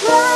my